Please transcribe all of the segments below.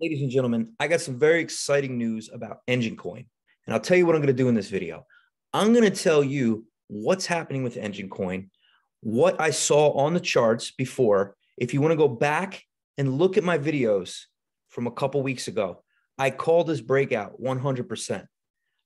Ladies and gentlemen, I got some very exciting news about Enjin Coin. And I'll tell you what I'm going to do in this video. I'm going to tell you what's happening with Enjin Coin, what I saw on the charts before. If you want to go back and look at my videos from a couple weeks ago, I called this breakout 100%.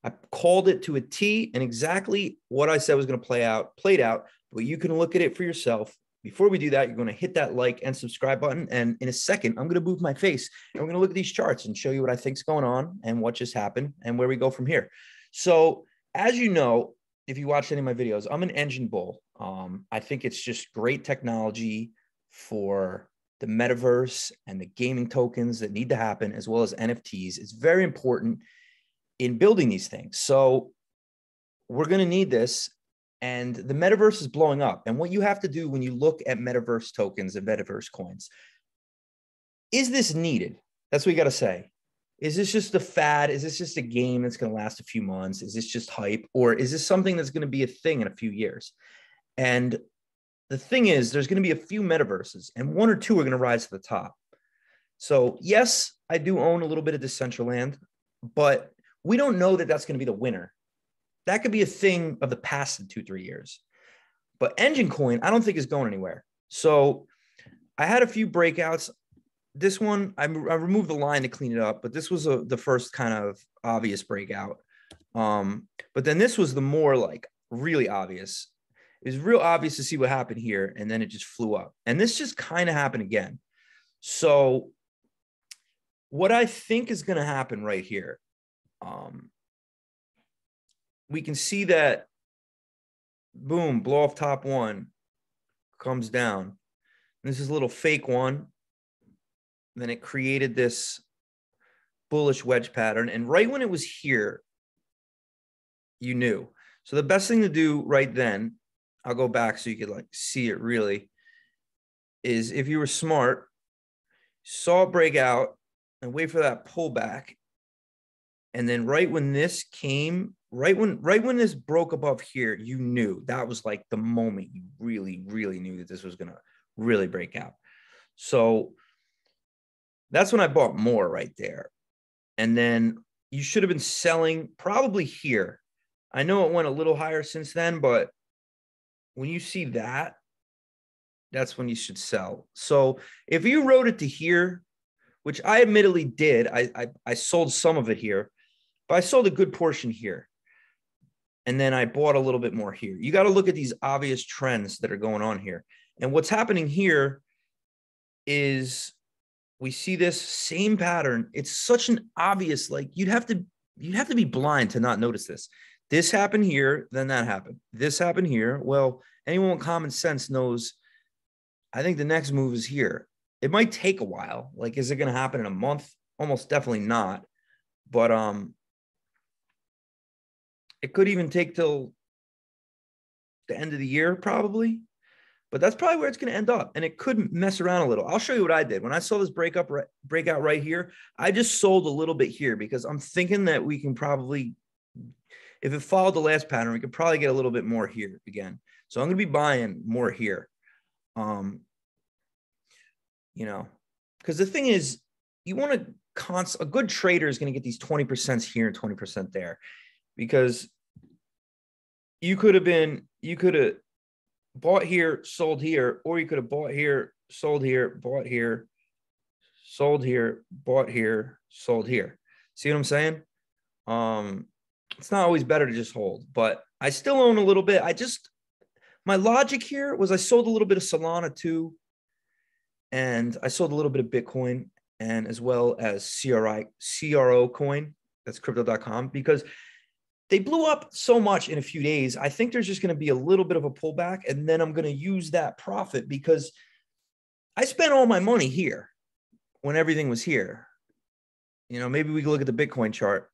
I called it to a T and exactly what I said was going to play out, played out, but you can look at it for yourself. Before we do that, you're going to hit that like and subscribe button. And in a second, I'm going to move my face and we're going to look at these charts and show you what I think's going on and what just happened and where we go from here. So, as you know, if you watched any of my videos, I'm an Enjin bull. Um, I think it's just great technology for the metaverse and the gaming tokens that need to happen, as well as NFTs. It's very important in building these things. So we're going to need this. And the metaverse is blowing up. And what you have to do when you look at metaverse tokens and metaverse coins is this needed? That's what you got to say. Is this just a fad? Is this just a game that's going to last a few months? Is this just hype? Or is this something that's going to be a thing in a few years? And the thing is, there's going to be a few metaverses, and one or two are going to rise to the top. So, yes, I do own a little bit of Decentraland, but we don't know that that's going to be the winner. That could be a thing of the past in two, three years. But Enjin Coin, I don't think is going anywhere. So I had a few breakouts. This one, I, I removed the line to clean it up, but this was a, the first kind of obvious breakout. Um, but then this was the more like really obvious. It was real obvious to see what happened here, and then it just flew up. And this just kind of happened again. So, what I think is going to happen right here um, we can see that boom, blow off top one comes down. This is a little fake one. Then it created this bullish wedge pattern. And right when it was here, you knew. So the best thing to do right then, I'll go back so you could like see it really, is if you were smart, saw it break out and wait for that pullback and then right when this came, right when right when this broke above here, you knew that was like the moment you really, really knew that this was gonna really break out. So that's when I bought more right there. And then you should have been selling probably here. I know it went a little higher since then, but when you see that, that's when you should sell. So if you wrote it to here, which I admittedly did, I, I, I sold some of it here. But I sold a good portion here. And then I bought a little bit more here. You got to look at these obvious trends that are going on here. And what's happening here is we see this same pattern. It's such an obvious, like you'd have to, you'd have to be blind to not notice this. This happened here, then that happened. This happened here. Well, anyone with common sense knows. I think the next move is here. It might take a while. Like, is it going to happen in a month? Almost definitely not. But um, it could even take till the end of the year, probably. But that's probably where it's going to end up, and it could mess around a little. I'll show you what I did when I saw this breakup right, breakout right here. I just sold a little bit here because I'm thinking that we can probably, if it followed the last pattern, we could probably get a little bit more here again. So I'm going to be buying more here. Um, you know, because the thing is, you want to const a good trader is going to get these 20% here and 20% there because you could have been you could have bought here, sold here, or you could have bought here, sold here, bought here, sold here, bought here, sold here. See what I'm saying? Um, it's not always better to just hold, but I still own a little bit. I just my logic here was I sold a little bit of Solana too, and I sold a little bit of Bitcoin and as well as CRI CRO coin. That's crypto.com because they blew up so much in a few days. I think there's just going to be a little bit of a pullback, and then I'm going to use that profit because I spent all my money here when everything was here. You know, maybe we can look at the Bitcoin chart.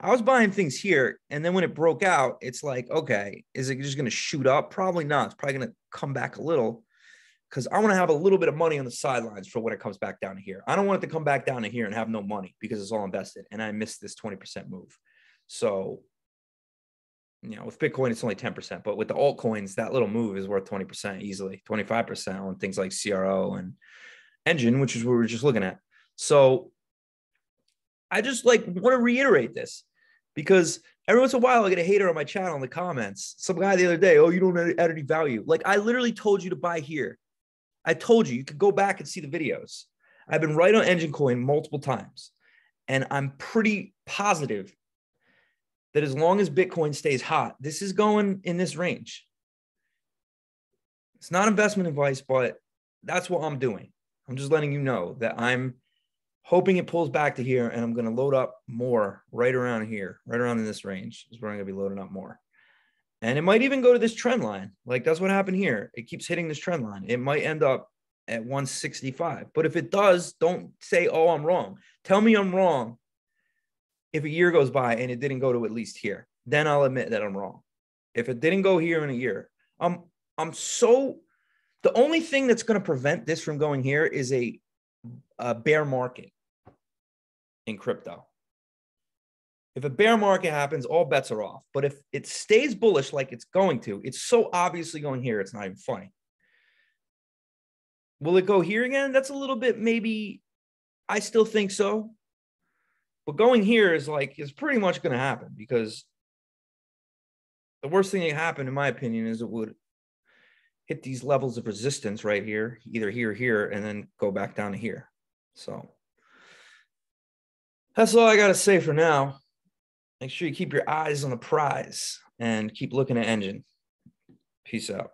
I was buying things here, and then when it broke out, it's like, okay, is it just going to shoot up? Probably not. It's probably going to come back a little because I want to have a little bit of money on the sidelines for when it comes back down to here. I don't want it to come back down to here and have no money because it's all invested, and I missed this 20% move. So you know, with Bitcoin, it's only 10%, but with the altcoins, that little move is worth 20% easily, 25% on things like CRO and Enjin, which is what we are just looking at. So I just like want to reiterate this because every once in a while I get a hater on my channel in the comments. Some guy the other day, oh, you don't add any value. Like I literally told you to buy here. I told you you could go back and see the videos. I've been right on Enjin Coin multiple times, and I'm pretty positive that as long as Bitcoin stays hot, this is going in this range. It's not investment advice, but that's what I'm doing. I'm just letting you know that I'm hoping it pulls back to here and I'm going to load up more right around here, right around in this range is where I'm going to be loading up more. And it might even go to this trend line. Like that's what happened here. It keeps hitting this trend line. It might end up at 165. But if it does, don't say, oh, I'm wrong. Tell me I'm wrong if a year goes by and it didn't go to at least here. Then I'll admit that I'm wrong. If it didn't go here in a year, I'm I'm so the only thing that's going to prevent this from going here is a, a bear market in crypto. If a bear market happens, all bets are off. But if it stays bullish like it's going to, it's so obviously going here, it's not even funny. Will it go here again? That's a little bit maybe. I still think so. But going here is like, is pretty much going to happen because the worst thing that happened, in my opinion, is it would hit these levels of resistance right here, either here here, and then go back down to here. So that's all I got to say for now. Make sure you keep your eyes on the prize and keep looking at Enjin. Peace out.